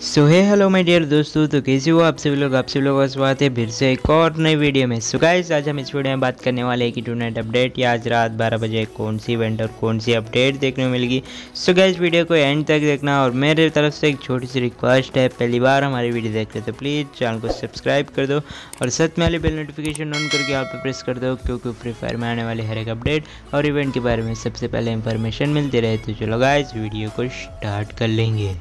सो है hello my dear दोस्तों तो कैसे हो आप सभी लोग? आप सभी लोगों का स्वागत है फिर से एक और नई वीडियो में। सो गाइस आज हम इस वीडियो में बात करने वाले हैं कि टू नाइट अपडेट या आज रात 12 बजे कौन सी इवेंट और कौन सी अपडेट देखने को मिलेगी। सो गाइस वीडियो को एंड तक देखना और मेरे तरफ़ से एक छोटी सी रिक्वेस्ट है, पहली बार हमारी वीडियो देख रहे तो प्लीज़ चैनल को सब्सक्राइब कर दो और सच में वाली बेल नोटिफिकेशन ऑन करके आप प्रेस कर दो, क्योंकि फ्री फायर में आने वाले हर एक अपडेट और इवेंट के बारे में सबसे पहले इंफॉर्मेशन मिलती रहे तो चलो गाइस वीडियो को स्टार्ट कर लेंगे।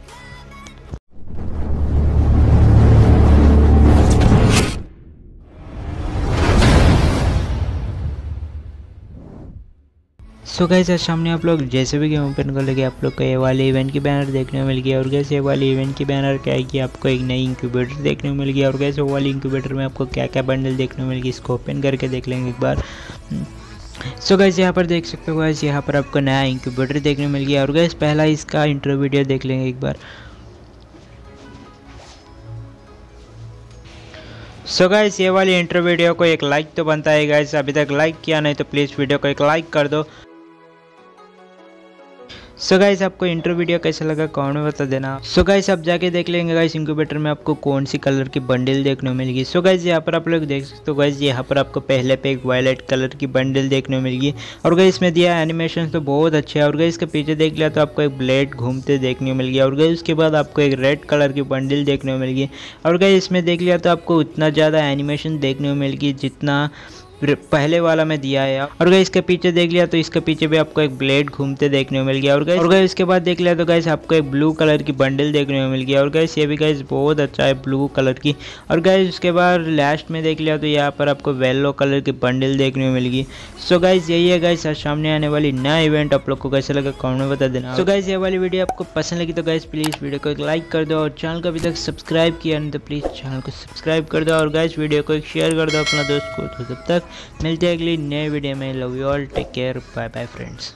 सो गाइस आज सामने आप लोग जैसे भी गेम ओपन कर लेंगे आप लोग को ये वाले इवेंट की बैनर देखने को मिल गया और कैसे ये वाले इवेंट की बैनर क्या है कि आपको एक नई इंक्यूबेटर देखने को मिल गया और कैसे वो वाली इंक्यूबेटर में आपको क्या क्या बंडल देखने को मिल गया इसको ओपन करके देख लेंगे एक बार। सो गैस यहाँ पर देख सकते हो गैस यहाँ पर आपको नया इंक्यूबेटर देखने को मिल गया, और गैस पहला इसका इंटरव्यू वीडियो देख लेंगे एक बार। सो so गाइस ये वाली इंटर वीडियो को एक लाइक तो बनता है गाइस अभी तक लाइक किया नहीं तो प्लीज़ वीडियो को एक लाइक कर दो। सो so गाइस आपको इंटर वीडियो कैसा लगा कौन में बता देना। सो so गाइस आप जाके देख लेंगे गाइस इंक्यूबेटर में आपको कौन सी कलर की बंडल देखने को मिलेगी। सो गाइस यहाँ पर आप लोग देख सकते हो गाइस यहाँ पर आपको पहले पे एक वायलेट कलर की बंडल देखने को मिलेगी। और गाइस इसमें दिया एनिमेशन तो बहुत अच्छे है। और गाइस इसके पीछे देख लिया तो आपको एक ब्लेड घूमते देखने को मिल गया और गाइस उसके बाद आपको एक रेड कलर की बंडल देखने को मिल गई और गाइस इसमें देख लिया तो आपको उतना ज़्यादा एनिमेशन देखने को मिल गई जितना पहले वाला में दिया है और गई इसके पीछे देख लिया तो इसके पीछे भी आपको एक ब्लेड घूमते देखने को मिल गया। और गई और गई इसके बाद देख लिया तो गैस आपको एक ब्लू कलर की बंडल देखने को मिल गया। और गैस ये भी गैस बहुत अच्छा है ब्लू कलर की। और गैस उसके बाद लास्ट में देख लिया तो यहाँ पर आपको वेलो कलर की बंडल देखने को मिल गई। सो गाइज़ यही है गाइस सामने आने वाली नया इवेंट आप लोग को कैसे लगा कॉमेंट में बता देना। सो गाइज़ ये वाली वीडियो आपको पसंद लगी तो गाइज़ प्लीज़ वीडियो को एक लाइक कर दो और चैनल को अभी तक सब्सक्राइब किया नहीं तो प्लीज़ चैनल को सब्सक्राइब कर दो। और गाइज़ वीडियो को एक शेयर कर दो अपना दोस्त को। तो तब तक मिलते हैं अगली नए वीडियो में. Love you all take care bye bye friends